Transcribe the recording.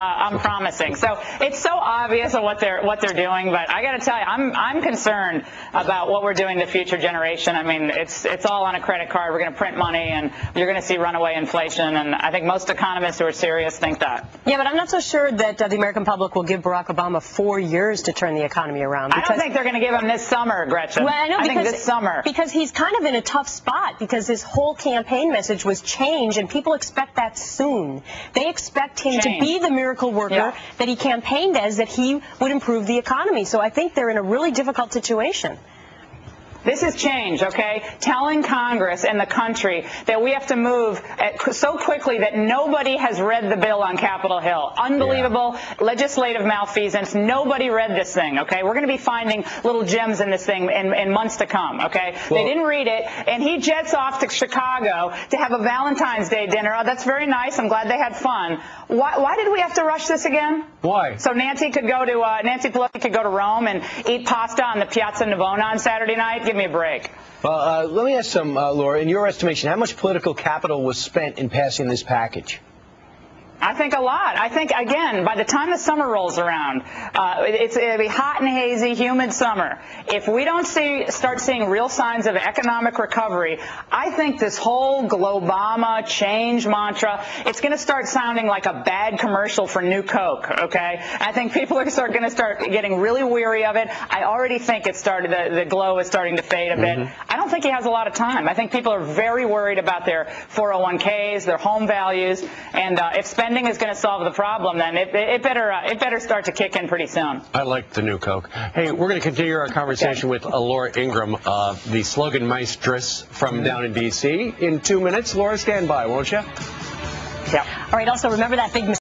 uh, promising. So it's so obvious of what they're what they're doing, but I got to tell you, I'm I'm concerned about what we're doing to future generation. I mean, it's it's all on a credit card. We're going to print money, and you're going to see runaway inflation. And I think most economists who are serious think that. Yeah, but I'm not so sure that uh, the American public will give Barack Obama four years to turn the economy around. I don't think they're going to give him this summer, Gretchen. Well, I know I because think this summer because he's kind of in a tough spot because his whole campaign message was change, and people expect that soon. They expect him Change. to be the miracle worker. Yeah that he campaigned as that he would improve the economy. So I think they're in a really difficult situation. This is change, okay? Telling Congress and the country that we have to move so quickly that nobody has read the bill on Capitol Hill. Unbelievable yeah. legislative malfeasance. Nobody read this thing, okay? We're going to be finding little gems in this thing in, in months to come, okay? Well, they didn't read it, and he jets off to Chicago to have a Valentine's Day dinner. Oh, that's very nice. I'm glad they had fun. Why, why did we have to rush this again? Why? So Nancy could go to uh, Nancy Pelosi could go to Rome and eat pasta on the Piazza Navona on Saturday night. Give me a break. Well, uh, let me ask some, uh, Laura. In your estimation, how much political capital was spent in passing this package? I think a lot. I think, again, by the time the summer rolls around, uh, it's, it'll be hot and hazy, humid summer. If we don't see, start seeing real signs of economic recovery, I think this whole Globama change mantra, it's going to start sounding like a bad commercial for New Coke, okay? I think people are going to start getting really weary of it. I already think it started, the, the glow is starting to fade a bit. Mm-hmm. I don't think he has a lot of time. I think people are very worried about their 401ks, their home values, and uh, if spending spending is going to solve the problem, then it, it better uh, it better start to kick in pretty soon. I like the new Coke. Hey, we're going to continue our conversation okay. with uh, Laura Ingraham, uh, the slogan maestress from down in D.C. In two minutes, Laura, stand by, won't you? Yeah. All right. Also, remember that big.